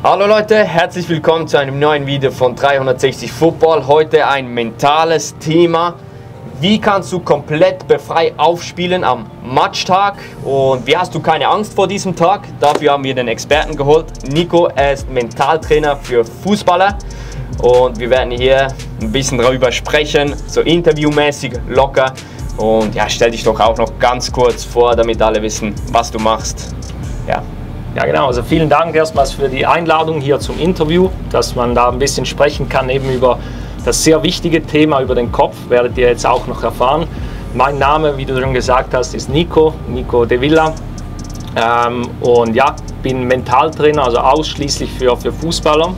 Hallo Leute, herzlich willkommen zu einem neuen Video von 360 Football. Heute ein mentales Thema. Wie kannst du komplett befreit aufspielen am Matchtag? Und wie hast du keine Angst vor diesem Tag? Dafür haben wir den Experten geholt. Nico, er ist Mentaltrainer für Fußballer. Und wir werden hier ein bisschen darüber sprechen, so interviewmäßig, locker. Und ja, stell dich doch auch noch ganz kurz vor, damit alle wissen, was du machst. Ja, ja, genau. Also vielen Dank erstmals für die Einladung hier zum Interview, dass man da ein bisschen sprechen kann, eben über das sehr wichtige Thema über den Kopf, werdet ihr jetzt auch noch erfahren. Mein Name, wie du schon gesagt hast, ist Nico, Nico De Villa. Ähm, und ja, bin Mentaltrainer, also ausschließlich für, für Fußballer.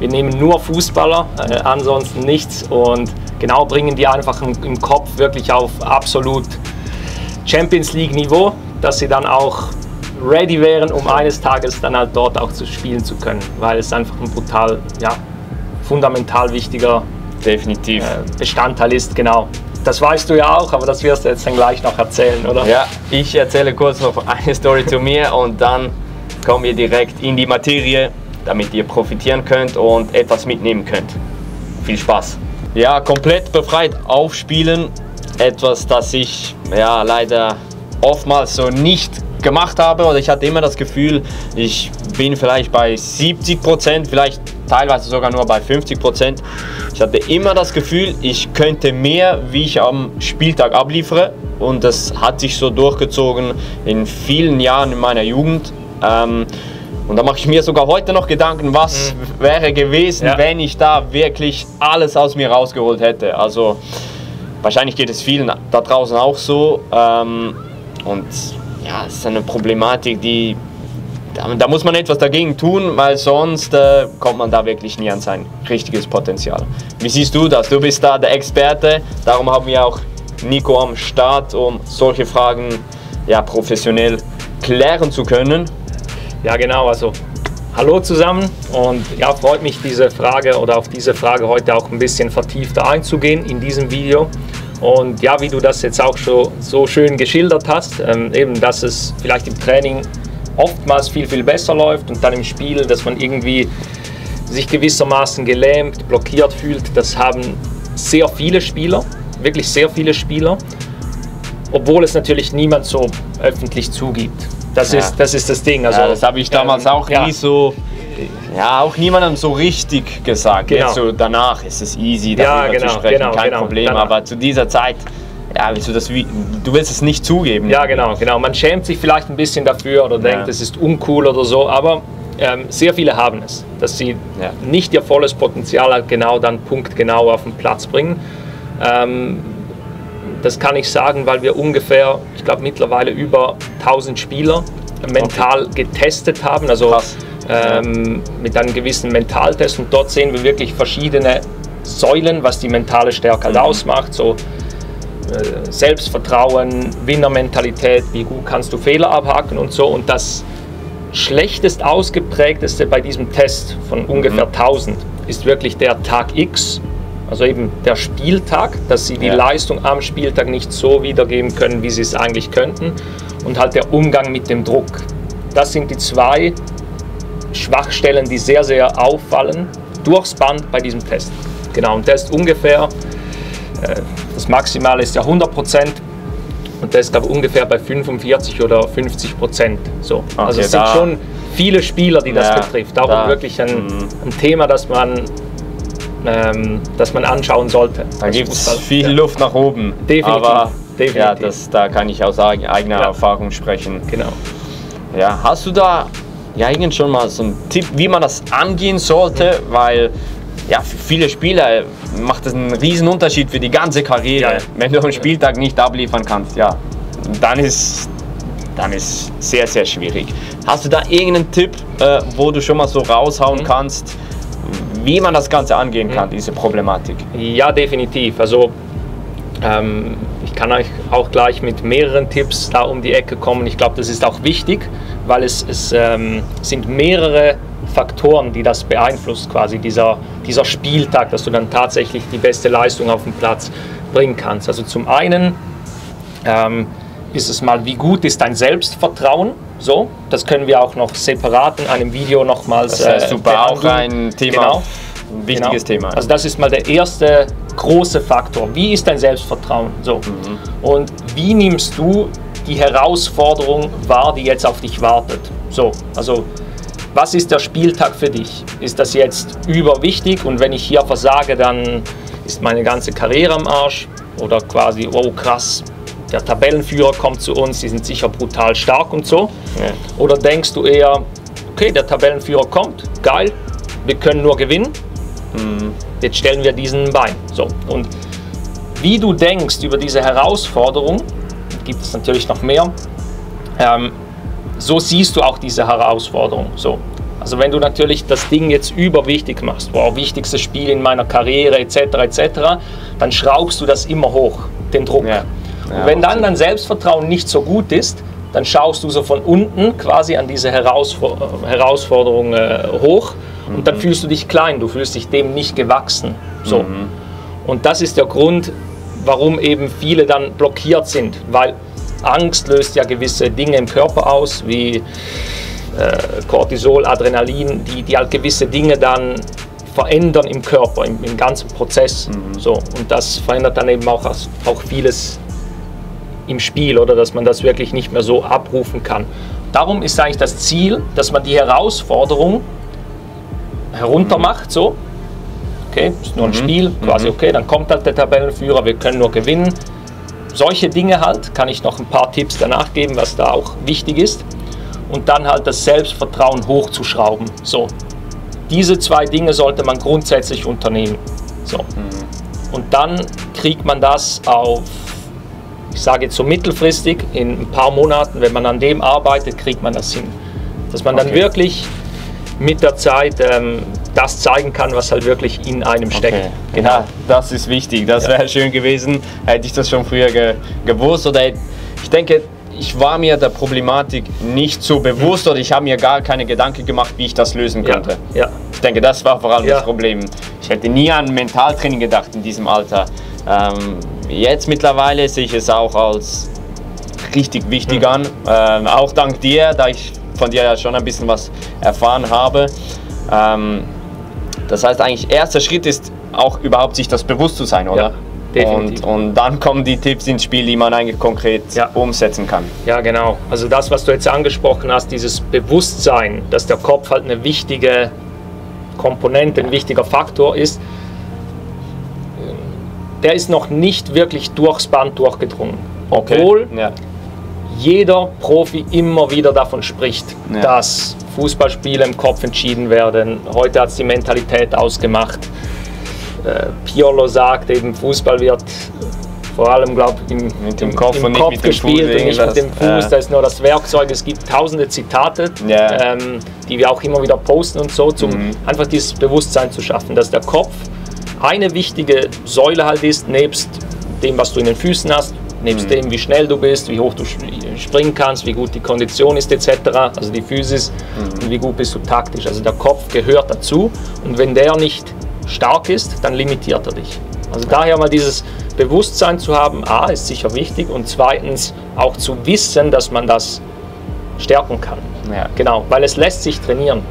Wir nehmen nur Fußballer, äh, ansonsten nichts und genau bringen die einfach im, im Kopf wirklich auf absolut Champions League Niveau, dass sie dann auch ready wären, um eines Tages dann halt dort auch zu spielen zu können, weil es einfach ein brutal, ja, fundamental wichtiger Definitiv. Äh, Bestandteil ist, genau. Das weißt du ja auch, aber das wirst du jetzt dann gleich noch erzählen, oder? Ja, ich erzähle kurz noch eine Story zu mir und dann kommen wir direkt in die Materie, damit ihr profitieren könnt und etwas mitnehmen könnt. Viel Spaß. Ja, komplett befreit aufspielen, etwas, das ich ja leider oftmals so nicht gemacht habe oder ich hatte immer das Gefühl, ich bin vielleicht bei 70 Prozent, vielleicht teilweise sogar nur bei 50 Prozent. Ich hatte immer das Gefühl, ich könnte mehr, wie ich am Spieltag abliefere und das hat sich so durchgezogen in vielen Jahren in meiner Jugend. Ähm, und da mache ich mir sogar heute noch Gedanken, was mhm. wäre gewesen, ja. wenn ich da wirklich alles aus mir rausgeholt hätte. Also wahrscheinlich geht es vielen da draußen auch so. Ähm, und ja, ist eine Problematik, die da, da, muss man etwas dagegen tun, weil sonst äh, kommt man da wirklich nie an sein richtiges Potenzial. Wie siehst du das? Du bist da der Experte, darum haben wir auch Nico am Start, um solche Fragen ja, professionell klären zu können. Ja, genau, also hallo zusammen und ja, freut mich diese Frage oder auf diese Frage heute auch ein bisschen vertiefter einzugehen in diesem Video. Und ja, wie du das jetzt auch schon so schön geschildert hast, ähm, eben, dass es vielleicht im Training oftmals viel, viel besser läuft und dann im Spiel, dass man irgendwie sich gewissermaßen gelähmt, blockiert fühlt, das haben sehr viele Spieler, wirklich sehr viele Spieler, obwohl es natürlich niemand so öffentlich zugibt. Das, ja. ist, das ist das Ding. Also, ja, das habe ich damals ähm, auch nie ja. so ja, auch niemandem so richtig gesagt. Genau. Jetzt so danach ist es easy, darüber ja, genau, zu sprechen, genau, kein genau, Problem. Danach. Aber zu dieser Zeit, ja, willst du das, du willst es nicht zugeben. Ja, genau, genau. Man schämt sich vielleicht ein bisschen dafür oder denkt, es ist uncool oder so, aber ähm, sehr viele haben es, dass sie nicht ihr volles Potenzial halt genau dann punktgenau auf den Platz bringen. Ähm, das kann ich sagen, weil wir ungefähr, ich glaube mittlerweile über 1000 Spieler mental okay. getestet haben. Also Krass ähm, mit einem gewissen Mentaltest und dort sehen wir wirklich verschiedene Säulen, was die mentale Stärke halt mhm. ausmacht. So äh, Selbstvertrauen, Winnermentalität, wie gut kannst du Fehler abhaken und so. Und das schlechtest ausgeprägteste bei diesem Test von ungefähr mhm. 1000 ist wirklich der Tag X, also eben der Spieltag, dass sie die ja. Leistung am Spieltag nicht so wiedergeben können, wie sie es eigentlich könnten. Und halt der Umgang mit dem Druck. Das sind die zwei Schwachstellen, die sehr, sehr auffallen, durchs Band bei diesem Test. Genau, und der ist ungefähr, äh, das Maximale ist ja 100 Prozent und der ist, glaube ich, ungefähr bei 45 oder 50 Prozent. So. Okay, also es sind schon viele Spieler, die das ja, betrifft. Auch da, wirklich ein, mhm. ein, Thema, das man, ähm, das man anschauen sollte. Da gibt es viel ja. Luft nach oben. Definitiv. Aber definitiv. Ja, das, da kann ich aus eigener ja. Erfahrung sprechen. Genau. Ja, hast du da ja, irgend schon mal so ein Tipp, wie man das angehen sollte, weil ja, für viele Spieler macht das einen riesen Unterschied für die ganze Karriere. Ja. Wenn du am Spieltag nicht abliefern kannst, ja, dann ist dann ist sehr, sehr schwierig. Hast du da irgendeinen Tipp, äh, wo du schon mal so raushauen mhm. kannst, wie man das Ganze angehen kann, mhm. diese Problematik? Ja, definitiv. Also ähm, kann euch auch gleich mit mehreren Tipps da um die Ecke kommen. Ich glaube, das ist auch wichtig, weil es, es ähm, sind mehrere Faktoren, die das beeinflusst, quasi dieser, dieser Spieltag, dass du dann tatsächlich die beste Leistung auf den Platz bringen kannst. Also zum einen ähm, ist es mal, wie gut ist dein Selbstvertrauen? So, das können wir auch noch separat in einem Video nochmals. Das ist äh, super, auch ein Thema. Genau. Ein wichtiges genau. Thema. Also das ist mal der erste große Faktor. Wie ist dein Selbstvertrauen? So. Mhm. Und wie nimmst du die Herausforderung wahr, die jetzt auf dich wartet? So, also was ist der Spieltag für dich? Ist das jetzt überwichtig und wenn ich hier versage, dann ist meine ganze Karriere am Arsch? Oder quasi, oh krass, der Tabellenführer kommt zu uns, die sind sicher brutal stark und so. Ja. Oder denkst du eher, okay, der Tabellenführer kommt, geil, wir können nur gewinnen, mhm. Jetzt stellen wir diesen Bein. So. Und wie du denkst über diese Herausforderung, gibt es natürlich noch mehr, ähm, so siehst du auch diese Herausforderung. So. Also wenn du natürlich das Ding jetzt überwichtig machst, wow, wichtigstes Spiel in meiner Karriere etc. etc., dann schraubst du das immer hoch, den Druck. Ja. Ja, und wenn dann dein Selbstvertrauen nicht so gut ist, dann schaust du so von unten quasi an diese Herausfor Herausforderung äh, hoch mhm. und dann fühlst du dich klein, du fühlst dich dem nicht gewachsen. So. Mhm. Und das ist der Grund, warum eben viele dann blockiert sind, weil Angst löst ja gewisse Dinge im Körper aus, wie äh, Cortisol, Adrenalin, die, die halt gewisse Dinge dann verändern im Körper, im, im ganzen Prozess. Mhm. So. Und das verändert dann eben auch, auch vieles im Spiel oder dass man das wirklich nicht mehr so abrufen kann. Darum ist eigentlich das Ziel, dass man die Herausforderung heruntermacht, mhm. so. Okay, ist nur ein mhm. Spiel, quasi mhm. okay, dann kommt halt der Tabellenführer, wir können nur gewinnen solche Dinge halt, kann ich noch ein paar Tipps danach geben, was da auch wichtig ist. Und dann halt das Selbstvertrauen hochzuschrauben. So, diese zwei Dinge sollte man grundsätzlich unternehmen. So. Mhm. Und dann kriegt man das auf, ich sage jetzt so mittelfristig, in ein paar Monaten, wenn man an dem arbeitet, kriegt man das hin. Dass man okay. dann wirklich mit der Zeit ähm, das zeigen kann, was halt wirklich in einem steckt. Okay. Genau. Ja, das ist wichtig. Das ja. wäre schön gewesen, hätte ich das schon früher ge gewusst. Oder ich denke, ich war mir der Problematik nicht so bewusst mhm. oder ich habe mir gar keine Gedanken gemacht, wie ich das lösen könnte. Ja. ja. Ich denke, das war vor allem das Problem. Ich hätte nie an Mentaltraining gedacht in diesem Alter. Ähm, jetzt mittlerweile sehe ich es auch als richtig wichtig mhm. an. Ähm, auch dank dir, da ich von dir ja schon ein bisschen was erfahren habe. Ähm, das heißt eigentlich, erster Schritt ist auch überhaupt sich das bewusst zu sein, oder? Ja. Definitiv. Und, und, dann kommen die Tipps ins Spiel, die man eigentlich konkret ja. umsetzen kann. Ja, genau. Also das, was du jetzt angesprochen hast, dieses Bewusstsein, dass der Kopf halt eine wichtige Komponente, ein wichtiger Faktor ist, der ist noch nicht wirklich durchs Band durchgedrungen. Obwohl okay. ja. Jeder Profi immer wieder davon spricht, ja. dass Fußballspiele im Kopf entschieden werden. Heute hat es die Mentalität ausgemacht. Äh, Piolo sagt eben, Fußball wird vor allem, glaube ich, im, mit dem Kopf, im und Kopf mit gespielt und nicht mit dem Fuß. Ja. Da ist nur das Werkzeug. Es gibt tausende Zitate, ja. ähm, die wir auch immer wieder posten und so, um mhm. einfach dieses Bewusstsein zu schaffen, dass der Kopf eine wichtige Säule halt ist, nebst dem, was du in den Füßen hast, nebst mhm. dem, wie schnell du bist, wie hoch du springen kannst, wie gut die Kondition ist etc., also die Physis mhm. und wie gut bist du taktisch. Also der Kopf gehört dazu und wenn der nicht stark ist, dann limitiert er dich. Also daher mal dieses Bewusstsein zu haben, a, ist sicher wichtig und zweitens auch zu wissen, dass man das stärken kann. Ja. Genau, weil es lässt sich trainieren.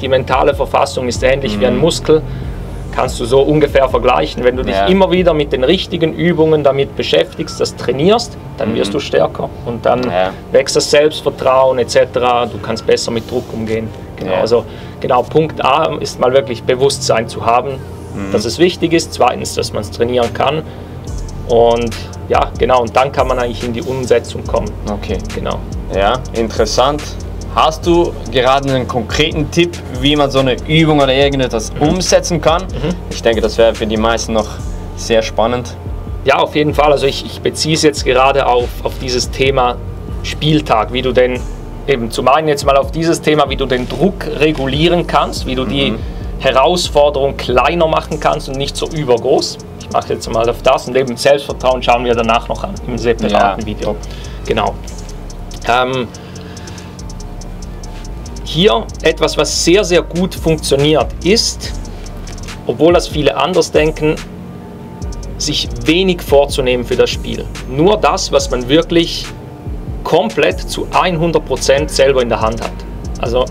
Die mentale Verfassung ist ähnlich mhm. wie ein mhm. Muskel kannst du so ungefähr vergleichen. Wenn du dich ja. immer wieder mit den richtigen Übungen damit beschäftigst, das trainierst, dann wirst mhm. du stärker und dann ja. wächst das Selbstvertrauen etc. Du kannst besser mit Druck umgehen. Genau. Ja. Also genau Punkt A ist mal wirklich Bewusstsein zu haben, mhm. dass es wichtig ist. Zweitens, dass man es trainieren kann. Und ja, genau, und dann kann man eigentlich in die Umsetzung kommen. Okay. Genau. Ja, interessant. Hast du gerade einen konkreten Tipp, wie man so eine Übung oder irgendetwas mhm. umsetzen kann? Mhm. Ich denke, das wäre für die meisten noch sehr spannend. Ja, auf jeden Fall. Also ich, ich beziehe es jetzt gerade auf, auf dieses Thema Spieltag, wie du denn eben zum einen jetzt mal auf dieses Thema, wie du den Druck regulieren kannst, wie du mhm. die Herausforderung kleiner machen kannst und nicht so übergroß. Ich mache jetzt mal auf das und eben Selbstvertrauen schauen wir danach noch an im separaten ja. Video. Genau. Ähm, hier etwas, was sehr, sehr gut funktioniert, ist, obwohl das viele anders denken, sich wenig vorzunehmen für das Spiel. Nur das, was man wirklich komplett zu 100% selber in der Hand hat. Also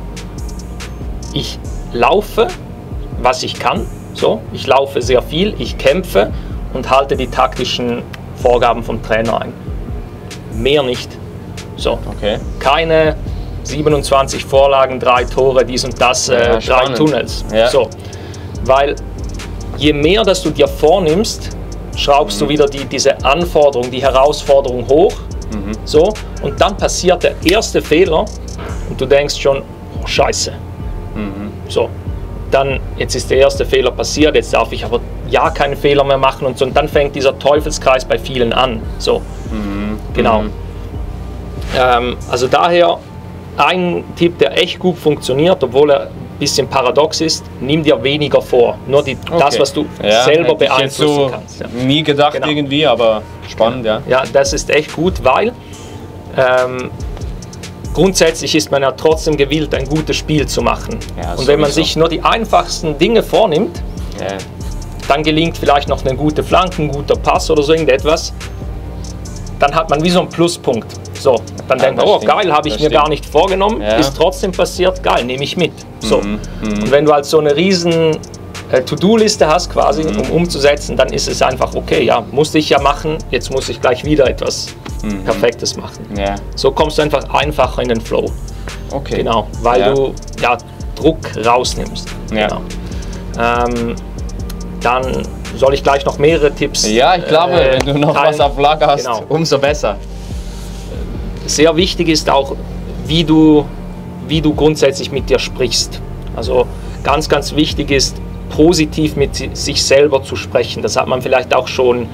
ich laufe, was ich kann, so, ich laufe sehr viel, ich kämpfe und halte die taktischen Vorgaben vom Trainer ein. Mehr nicht. So. Okay. Keine 27 Vorlagen, drei Tore, dies und das, äh, drei. Tunnels. Ja. So. Weil je mehr, dass du dir vornimmst, schraubst du wieder die, diese Anforderung, die Herausforderung hoch. So. Und dann passiert der erste Fehler und du denkst schon, oh, scheiße. So. Dann, jetzt ist der erste Fehler passiert, jetzt darf ich aber ja keinen Fehler mehr machen und so. Und dann fängt dieser Teufelskreis bei vielen an. So. Genau. Ähm, also daher ein Tipp, der echt gut funktioniert, obwohl er ein bisschen paradox ist, nimm dir weniger vor. Nur die, das, Okay. was du Ja, selber beeinflussen so kannst. Ja. Nie gedacht Genau. irgendwie, aber spannend, ja. ja, das ist echt gut, weil ähm, grundsätzlich ist man ja trotzdem gewillt, ein gutes Spiel zu machen. Ja, Und wenn man sich nur die einfachsten Dinge vornimmt, ja. dann gelingt vielleicht noch eine gute Flanke, ein guter Pass oder so irgendetwas, dann hat man wie so einen Pluspunkt. So, dann Ja, denkt man, oh stimmt, geil, habe ich mir gar stimmt. nicht vorgenommen, Ja. ist trotzdem passiert, geil, nehme ich mit. So. Mhm, Und wenn du halt so eine riesen äh, To-Do-Liste hast quasi, Mhm. um umzusetzen, dann ist es einfach okay, ja, musste ich ja machen, jetzt muss ich gleich wieder etwas Mhm. Perfektes machen. ja. So kommst du einfach einfacher in den Flow. Okay. Genau, weil Ja. du ja, Druck rausnimmst. Ja. Genau. Ähm, dann soll ich gleich noch mehrere Tipps. Ja, ich glaube, äh, wenn du noch teilen. was auf Lager hast, Genau. umso besser. Sehr wichtig ist auch, wie du, wie du grundsätzlich mit dir sprichst. Also ganz, ganz wichtig ist, positiv mit si- sich selber zu sprechen. Das hat man vielleicht auch schon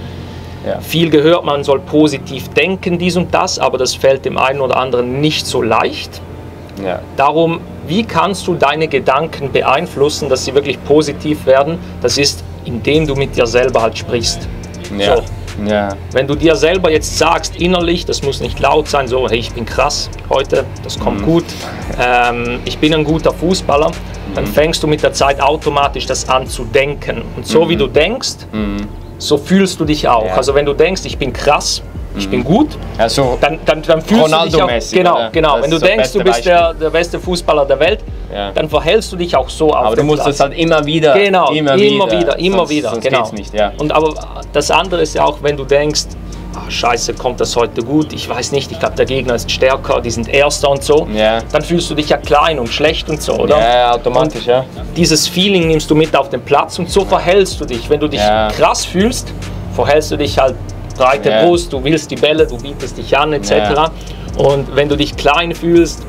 Ja. viel gehört, man soll positiv denken, dies und das, aber das fällt dem einen oder anderen nicht so leicht. Ja. Darum, wie kannst du deine Gedanken beeinflussen, dass sie wirklich positiv werden? Das ist, indem du mit dir selber halt sprichst. Ja. So. Ja. Wenn du dir selber jetzt sagst, innerlich, das muss nicht laut sein, so, hey, ich bin krass heute, das kommt Mhm. gut, ähm, ich bin ein guter Fußballer, dann fängst du mit der Zeit automatisch das an zu denken. Und so wie du denkst, so fühlst du dich auch. Mhm. Ja. Mhm. Also wenn du denkst, ich bin krass, ich bin gut, Also, dann, dann, dann fühlst du dich auch, Ronaldo-mäßig, genau, oder? genau. Das Wenn du das denkst, du bist der, der beste Fußballer der Welt, Ja. dann verhältst du dich auch so auf aber du musst Platz. es halt immer wieder. Genau, immer, wieder, immer sonst, wieder. Sonst genau. nicht, ja. Und aber das andere ist ja auch, wenn du denkst, ah, Scheiße, kommt das heute gut? Ich weiß nicht, ich glaube, der Gegner ist stärker, die sind Erster und so. Ja. Dann fühlst du dich ja klein und schlecht und so, oder? Ja, automatisch, ja. Dieses Feeling nimmst du mit auf den Platz und so verhältst du dich. Wenn du dich Ja. krass fühlst, verhältst du dich halt breite Ja. Brust, du willst die Bälle, du bietest dich an, etc. Ja. Und wenn du dich klein fühlst,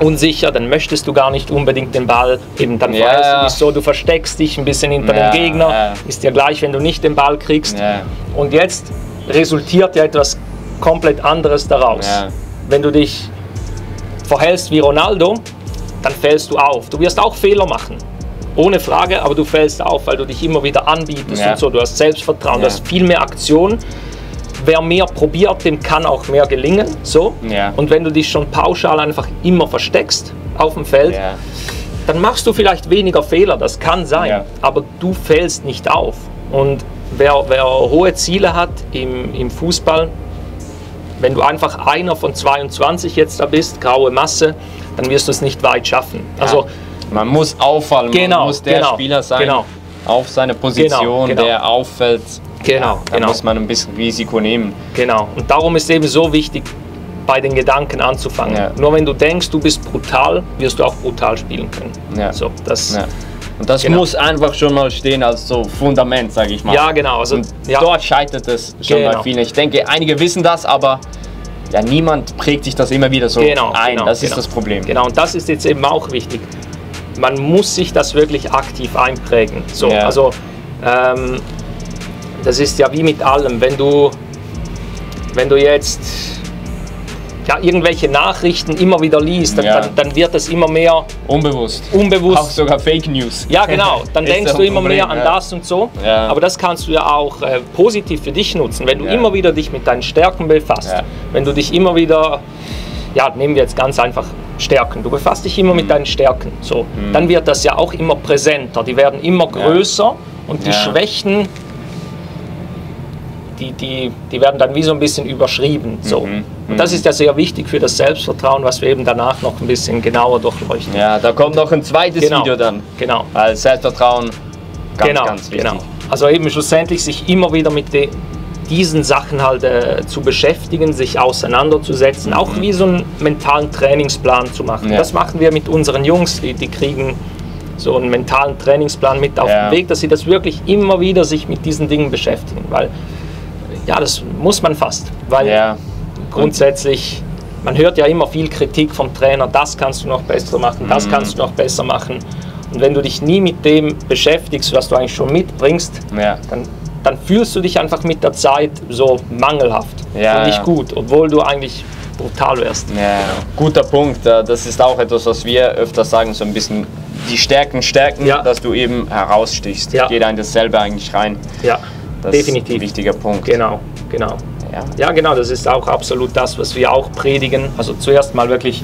unsicher, dann möchtest du gar nicht unbedingt den Ball. Eben dann Ja. verhältst du dich so, du versteckst dich ein bisschen hinter Ja, dem Gegner. ja. Ist dir gleich, wenn du nicht den Ball kriegst. Ja. Und jetzt resultiert ja etwas komplett anderes daraus. Ja. Wenn du dich verhältst wie Ronaldo, dann fällst du auf. Du wirst auch Fehler machen. Ohne Frage, aber du fällst auf, weil du dich immer wieder anbietest Ja. und so. Du hast Selbstvertrauen, du Ja. hast viel mehr Aktion. Wer mehr probiert, dem kann auch mehr gelingen. So. Ja. Und wenn du dich schon pauschal einfach immer versteckst auf dem Feld, dann machst du vielleicht weniger Fehler, das kann sein, aber du fällst nicht auf. Und wer, wer hohe Ziele hat im, im Fußball, wenn du einfach einer von 22 jetzt da bist, graue Masse, dann wirst du es nicht weit schaffen. Also Man muss auffallen, Genau, man muss der genau, Spieler sein, genau. auf seine Position, Genau, genau. der auffällt. Genau, Da genau. muss man ein bisschen Risiko nehmen. Genau. Und darum ist eben so wichtig, bei den Gedanken anzufangen. Ja. Nur wenn du denkst, du bist brutal, wirst du auch brutal spielen können. Ja. So, das, Ja. Und das Genau. muss einfach schon mal stehen als so Fundament, sage ich mal. ja. genau. Also, Und dort scheitert es schon bei Genau. vielen. Ich denke, einige wissen das, aber ja, niemand prägt sich das immer wieder so Genau, ein. genau, das ist genau. das Problem. Genau, und das ist jetzt eben auch wichtig. Man muss sich das wirklich aktiv einprägen. So, Ja. also ähm, das ist ja wie mit allem. Wenn du, wenn du jetzt ja, irgendwelche Nachrichten immer wieder liest, dann, Ja. dann, dann wird das immer mehr Unbewusst. unbewusst. Auch sogar Fake News. Ja, genau. Dann denkst du immer Problem, mehr an ja. das und so. Ja. Aber das kannst du ja auch äh, positiv für dich nutzen, wenn du immer wieder dich mit deinen Stärken befasst. Wenn du dich immer wieder, ja, nehmen wir jetzt ganz einfach Stärken. Du befasst dich immer Mhm. mit deinen Stärken. So, dann wird das ja auch immer präsenter. Die werden immer größer und die Ja. Schwächen, die, die, die werden dann wie so ein bisschen überschrieben. So. Mhm. Und das ist ja sehr wichtig für das Selbstvertrauen, was wir eben danach noch ein bisschen genauer durchleuchten. Ja, da kommt noch ein zweites Genau. Video dann. Genau. Weil Selbstvertrauen ganz, genau, ganz wichtig. genau. Also eben schlussendlich sich immer wieder mit de, diesen Sachen halt äh, zu beschäftigen, sich auseinanderzusetzen, auch wie so einen mentalen Trainingsplan zu machen. Mhm. Ja. Das machen wir mit unseren Jungs, die, die kriegen so einen mentalen Trainingsplan mit auf Ja. den Weg, dass sie das wirklich immer wieder sich mit diesen Dingen beschäftigen, weil ja, das muss man fast, weil Ja. grundsätzlich, man hört ja immer viel Kritik vom Trainer, das kannst du noch besser machen, Mhm. das kannst du noch besser machen. Und wenn du dich nie mit dem beschäftigst, was du eigentlich schon mitbringst, Ja. dann, dann fühlst du dich einfach mit der Zeit so mangelhaft Ja, und nicht gut, obwohl du eigentlich brutal wärst. Ja, guter Punkt. Äh, Das ist auch etwas, was wir öfter sagen, so ein bisschen die Stärken stärken, Ja. dass du eben herausstichst. Ja. Jeder in dasselbe eigentlich rein. Ja, Das definitiv. ist ein wichtiger Punkt. Genau, genau. Ja. Ja, genau, das ist auch absolut das, was wir auch predigen. Also zuerst mal wirklich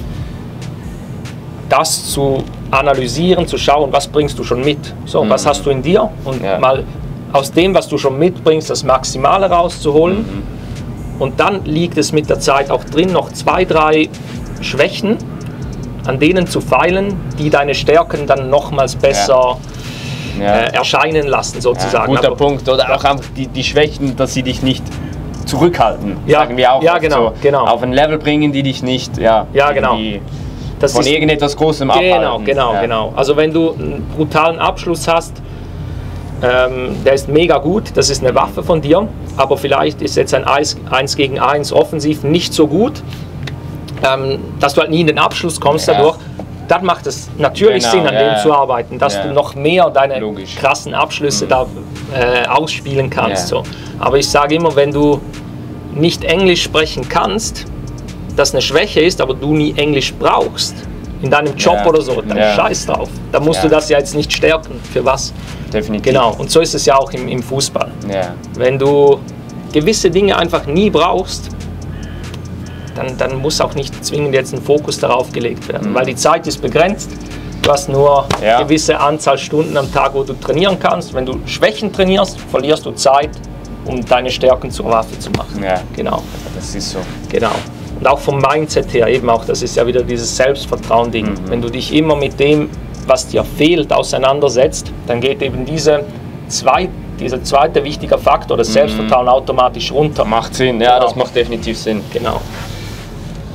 das zu analysieren, zu schauen, was bringst du schon mit? So, was hast du in dir? Und Mhm. Ja. mal aus dem, was du schon mitbringst, das Maximale rauszuholen. Mhm. Und dann liegt es mit der Zeit auch drin, noch zwei, drei Schwächen, an denen zu feilen, die deine Stärken dann nochmals besser Ja. äh, erscheinen lassen, Ja, sozusagen. guter Aber- Punkt. Oder auch einfach die, die Schwächen, dass sie dich nicht zurückhalten. Ja. Sagen wir auch. Ja, genau, so. genau. Auf ein Level bringen, die dich nicht ja, Ja, genau. Das von ist- irgendetwas Großem Genau, abhalten. genau, ja. genau. Also wenn du einen brutalen Abschluss hast, ähm, der ist mega gut, das ist eine Waffe von dir, aber vielleicht ist jetzt ein 1 gegen 1 offensiv nicht so gut, ähm, dass du halt nie in den Abschluss kommst Ja. dadurch. Dann macht es natürlich Genau, Sinn, an ja, dem zu arbeiten, dass Ja. du noch mehr deine Logisch. Mhm. krassen Abschlüsse da äh, ausspielen kannst. So. Aber ich sage immer, wenn du nicht Englisch sprechen kannst, das eine Schwäche ist, aber du nie Englisch brauchst, in deinem Job Ja. oder so, dann Ja. scheiß drauf. Da musst Ja. du das ja jetzt nicht stärken. Für was? Definitiv. Genau. Und so ist es ja auch im, im Fußball. Wenn du gewisse Dinge einfach nie brauchst, dann, dann muss auch nicht zwingend jetzt ein Fokus darauf gelegt werden, weil die Zeit ist begrenzt. Du hast nur Mhm. Ja. gewisse Anzahl Stunden am Tag, wo du trainieren kannst. Wenn du Schwächen trainierst, verlierst du Zeit, um deine Stärken zur Waffe zu machen. Ja. Genau. Das ist so. Genau. Und auch vom Mindset her eben auch, das ist ja wieder dieses Selbstvertrauen-Ding. Wenn du dich immer mit dem, was dir fehlt, auseinandersetzt, dann geht eben diese zwei, dieser zweite wichtige Faktor, das Selbstvertrauen, automatisch runter. Macht Sinn, ja, Genau. das macht definitiv Sinn. Genau.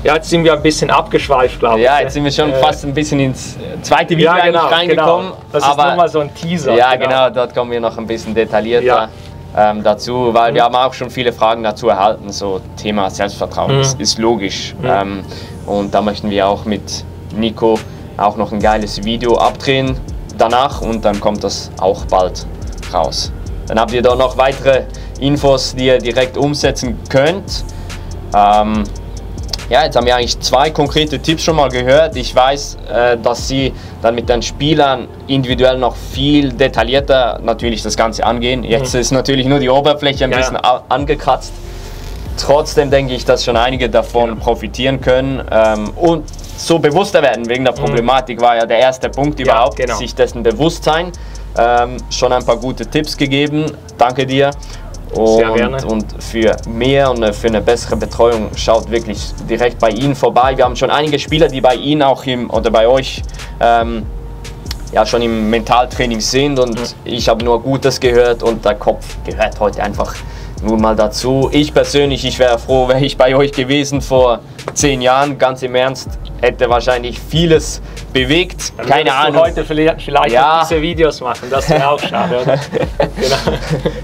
Ja, jetzt sind wir ein bisschen abgeschweift, glaube ich. Ja, jetzt sind wir schon Äh, fast ein bisschen ins zweite Video ja, genau, eigentlich reingekommen. Genau. Das ist aber nur mal so ein Teaser. ja, genau. dort kommen wir noch ein bisschen detaillierter Ja. Ähm, dazu, weil wir haben auch schon viele Fragen dazu erhalten. So Thema Selbstvertrauen ist, ist logisch. Ähm, und da möchten wir auch mit Nico auch noch ein geiles Video abdrehen danach und dann kommt das auch bald raus. Dann habt ihr da noch weitere Infos, die ihr direkt umsetzen könnt. Ähm, ja, jetzt haben wir eigentlich zwei konkrete Tipps schon mal gehört. Ich weiß, äh, dass Sie dann mit den Spielern individuell noch viel detaillierter natürlich das Ganze angehen. Jetzt ist natürlich nur die Oberfläche ein Ja, bisschen ja. angekratzt. Trotzdem denke ich, dass schon einige davon profitieren können ähm, und so bewusster werden. Wegen der Problematik war ja der erste Punkt überhaupt, genau. sich dessen bewusst sein. Ähm, schon ein paar gute Tipps gegeben. Danke dir. Und, und für mehr und für eine bessere Betreuung schaut wirklich direkt bei Ihnen vorbei. Wir haben schon einige Spieler, die bei Ihnen auch im oder bei euch ähm, ja schon im Mentaltraining sind. Und ich habe nur Gutes gehört und der Kopf gehört heute einfach nun mal dazu. Ich persönlich, ich wäre froh, wäre ich bei euch gewesen vor zehn Jahren, ganz im Ernst, hätte wahrscheinlich vieles bewegt. Dann Keine Ahnung. Heute vielleicht, vielleicht Ja. diese Videos machen, das wäre auch schade, genau.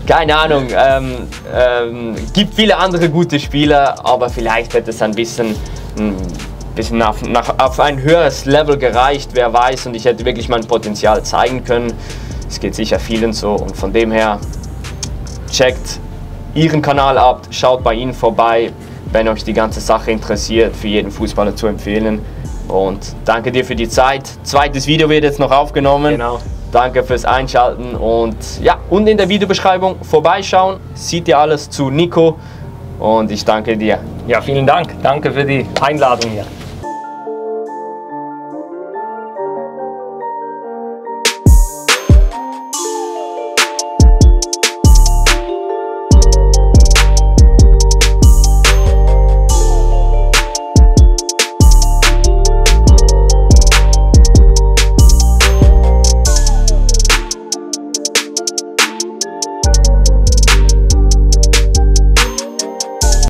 Keine Ahnung. Ähm, ähm, gibt viele andere gute Spieler, aber vielleicht hätte es ein bisschen, ein bisschen auf, nach, auf ein höheres Level gereicht, wer weiß. Und ich hätte wirklich mein Potenzial zeigen können. Es geht sicher vielen so. Und von dem her, checkt ihren Kanal ab, schaut bei ihnen vorbei, wenn euch die ganze Sache interessiert, für jeden Fußballer zu empfehlen. Und danke dir für die Zeit. Zweites Video wird jetzt noch aufgenommen. Genau. Danke fürs Einschalten und ja, und in der Videobeschreibung vorbeischauen, seht ihr alles zu Nico und ich danke dir. Ja, vielen Dank. Danke für die Einladung hier.